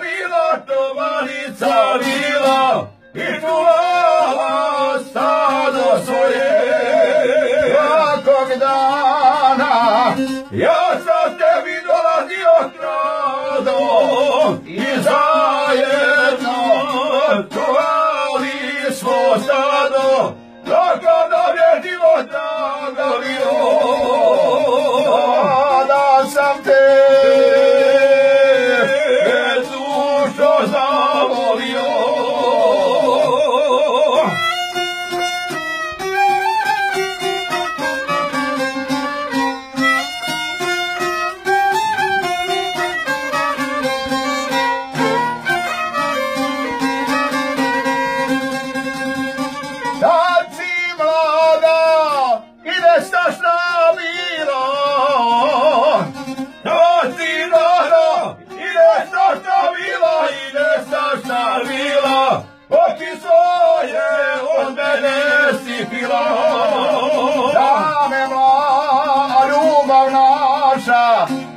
vila, tovarica vila, i čuvala stado svoje. Svakog dana ja sam tebi dolazio kradom i zajedno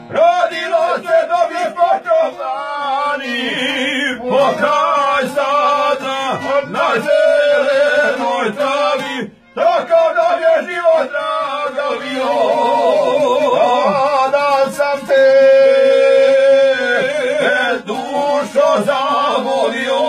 Rodilo se da bi počovani, pokraj se dušo zavolio.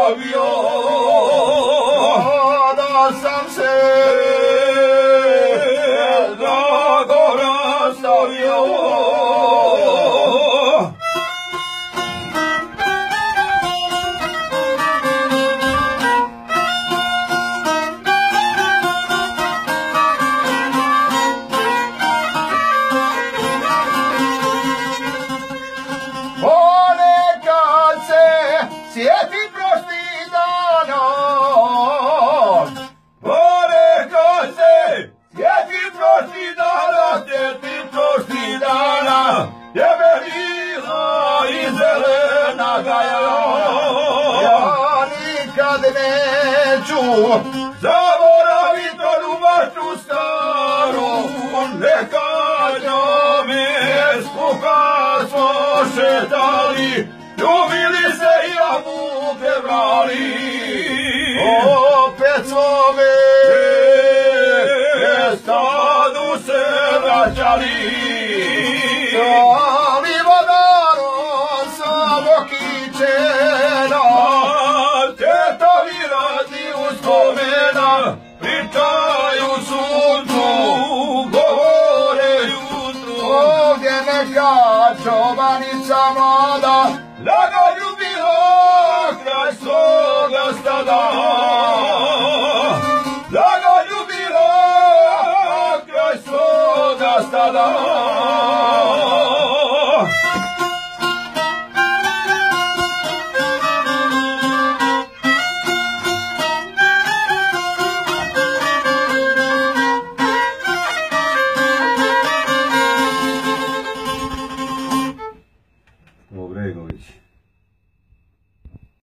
Savior. Tebe bila i zelena gaja. ja nikad neću Zaboravi to ljubaču staru, neka njome skupa smo šetali, ljubili se i jabuke brali. opet svome stadu se vraćali. Čobanica mlada Laga ljubila kraj svoga stada. Laga ljubila kraj svoga stada.